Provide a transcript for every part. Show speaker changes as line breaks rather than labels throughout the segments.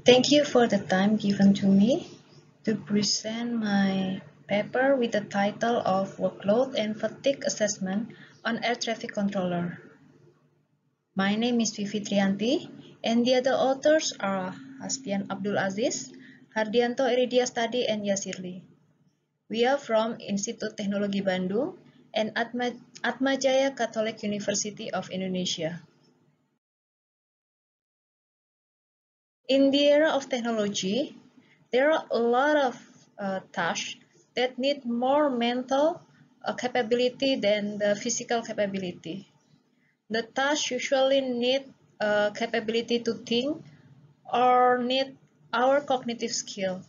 Thank you for the time given to me to present my paper with the title of Workload and Fatigue Assessment on Air Traffic Controller. My name is Vivi Triyanti and the other authors are Aspian Abdul Aziz, Hardianto Iridiastadi and Yassierli. We are from Institut Teknologi Bandung and Atma, Atmajaya Catholic University of Indonesia. In the era of technology, there are a lot of uh, tasks that need more mental uh, capability than the physical capability. The tasks usually need uh, capability to think or need our cognitive skill.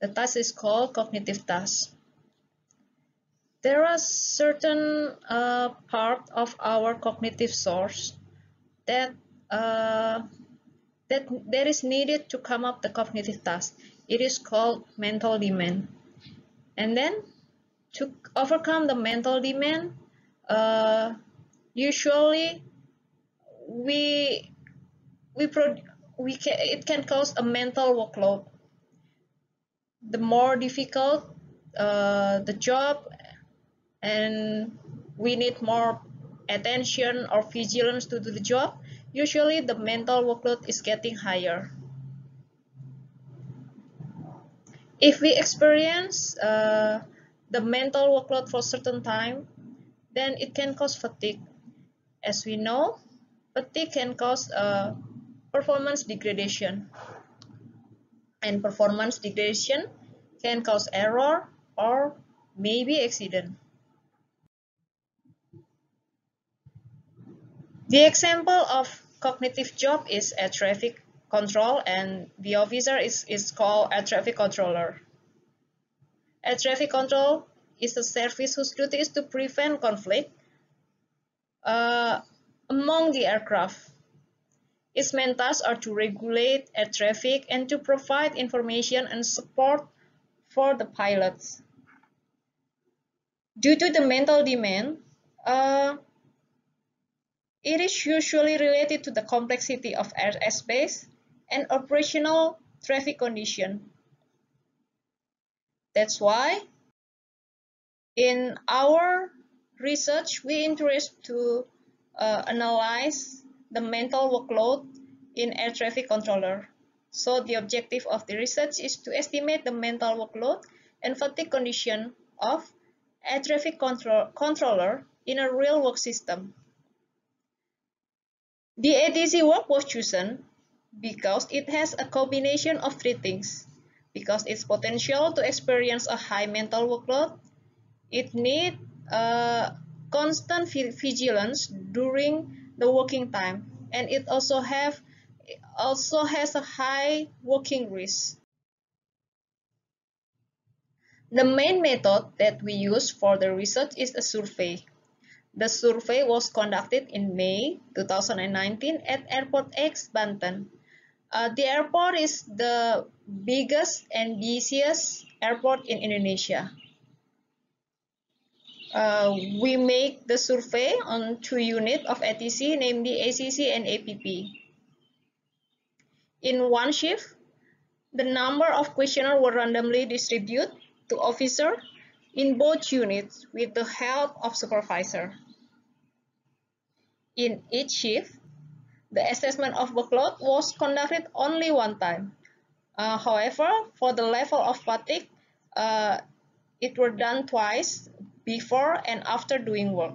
The task is called cognitive task. There are certain uh, part of our cognitive source that uh, that there is needed to come up the cognitive task. It is called mental demand. And then to overcome the mental demand, uh, usually we we pro we can it can cause a mental workload. The more difficult uh, the job, and we need more attention or vigilance to do the job, usually the mental workload is getting higher. If we experience uh, the mental workload for a certain time, then it can cause fatigue. As we know, fatigue can cause uh, performance degradation. And performance degradation can cause error or maybe accident. The example of cognitive job is air traffic control and the officer is, is called air traffic controller. Air traffic control is a service whose duty is to prevent conflict uh, among the aircraft. Its main tasks are to regulate air traffic and to provide information and support for the pilots. Due to the mental demand, uh, it is usually related to the complexity of airspace and operational traffic condition. That's why in our research, we interest to uh, analyze the mental workload in air traffic controller. So the objective of the research is to estimate the mental workload and fatigue condition of air traffic control controller in a real work system. The ATC work was chosen because it has a combination of three things. Because its potential to experience a high mental workload, it needs uh, constant vigilance during the working time, and it also have also has a high working risk. The main method that we use for the research is a survey. The survey was conducted in May 2019 at Airport X, Banten. Uh, the airport is the biggest and busiest airport in Indonesia. Uh, we make the survey on two units of ATC, namely ACC and APP. In one shift, the number of questionnaires were randomly distributed to officers in both units with the help of supervisor. In each shift, the assessment of workload was conducted only one time. Uh, however, for the level of fatigue, uh, it were done twice before and after doing work.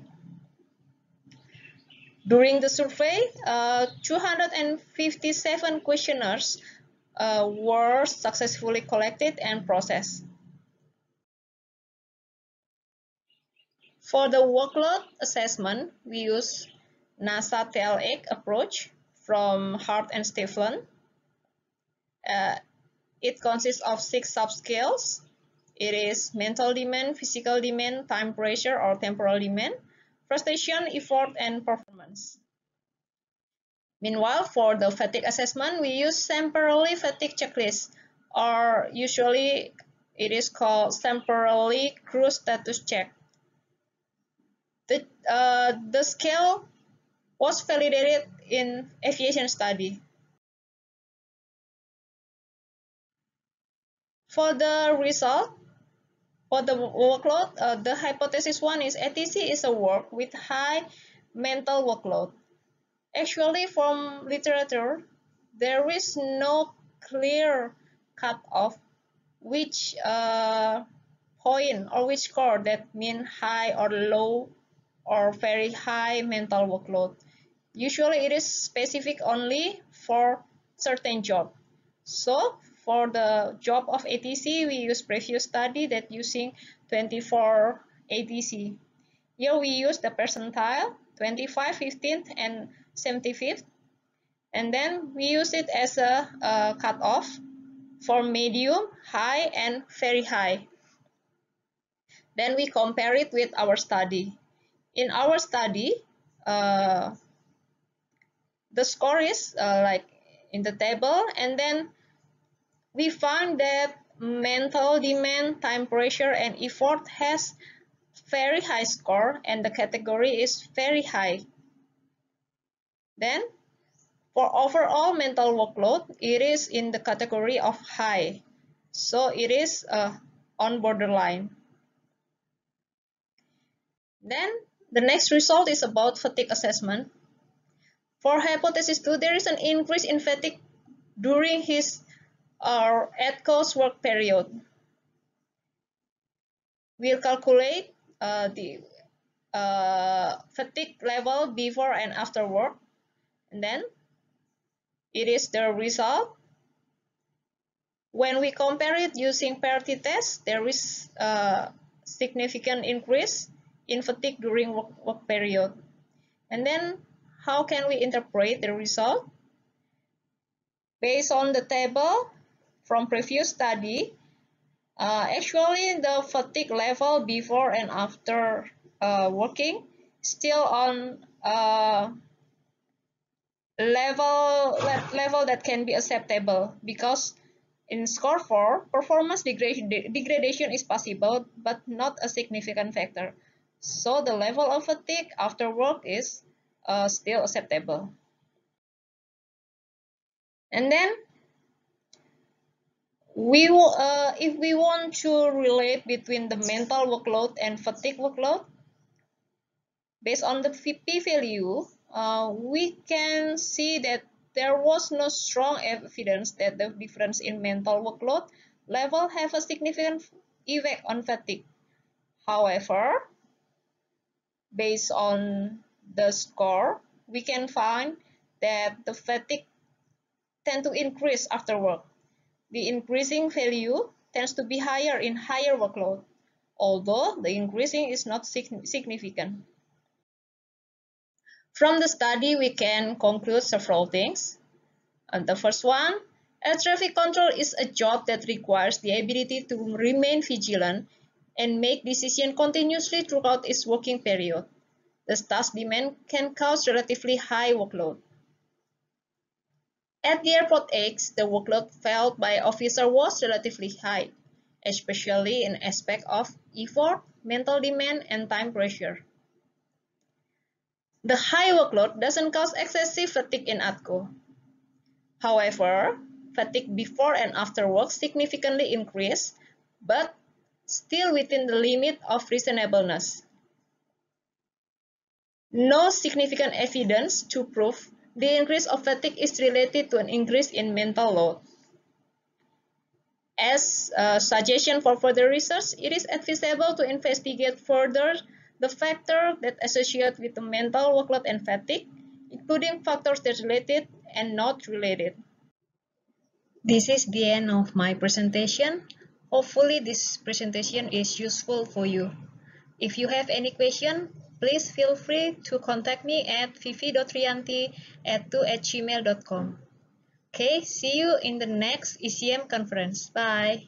During the survey, uh, 257 questionnaires uh, were successfully collected and processed. For the workload assessment, we use NASA TLX approach from Hart and Stephen. Uh, it consists of six subscales. It is mental demand, physical demand, time pressure or temporal demand, frustration, effort, and performance. Meanwhile, for the fatigue assessment, we use Samn-Perelli fatigue checklist, or usually it is called Samn-Perelli crew status check. The, uh, the scale was validated in aviation study. For the result, for the workload, uh, the hypothesis one is ATC is a work with high mental workload. Actually, from literature, there is no clear cut-off which uh, point or which score that mean high or low or very high mental workload. Usually it is specific only for certain job. So for the job of ATC, we use previous study that using 24 ATC. Here we use the percentile 25, 15th and 75th. And then we use it as a, a cutoff for medium, high and very high. Then we compare it with our study. In our study, uh, the score is uh, like in the table and then we found that mental demand, time pressure and effort has very high score and the category is very high. Then for overall mental workload, it is in the category of high. So it is uh, on borderline. Then the next result is about fatigue assessment. For hypothesis 2, there is an increase in fatigue during his or at cost work period. We'll calculate uh, the uh, fatigue level before and after work. And then it is the result. When we compare it using parity test, there is a significant increase in fatigue during work, work period. And then how can we interpret the result? Based on the table, from previous study, uh, actually the fatigue level before and after uh, working still on uh, level level that can be acceptable because in score 4 performance degradation is possible but not a significant factor so the level of fatigue after work is uh, still acceptable. And then we uh, if we want to relate between the mental workload and fatigue workload based on the p value uh, we can see that there was no strong evidence that the difference in mental workload level have a significant effect on fatigue. However based on the score we can find that the fatigue tend to increase after work the increasing value tends to be higher in higher workload, although the increasing is not significant. From the study, we can conclude several things. And the first one, air traffic control is a job that requires the ability to remain vigilant and make decisions continuously throughout its working period. The task demand can cause relatively high workload. At the airport X, the workload felt by officer was relatively high, especially in aspect of effort, mental demand, and time pressure. The high workload doesn't cause excessive fatigue in ATCO. However, fatigue before and after work significantly increased, but still within the limit of reasonableness. No significant evidence to prove the increase of fatigue is related to an increase in mental load. As a suggestion for further research, it is advisable to investigate further the factors that associate with the mental workload and fatigue, including factors that related and not related. This is the end of my presentation. Hopefully this presentation is useful for you. If you have any question, Please feel free to contact me at vivi.rianti at 2 at gmail.com. Okay, see you in the next ISIEM conference. Bye.